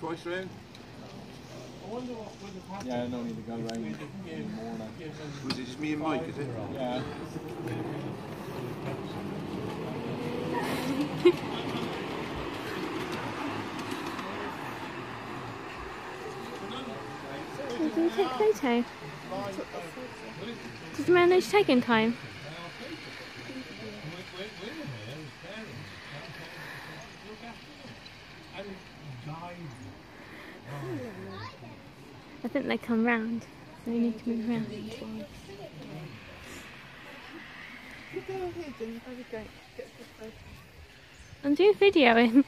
Twice round? Yeah, no need to go around anymore now. Was it just me and Mike, is it? Yeah. Did you take a photo? Did you manage taking time? I think they come round, so we need to move round. I'm doing videoing.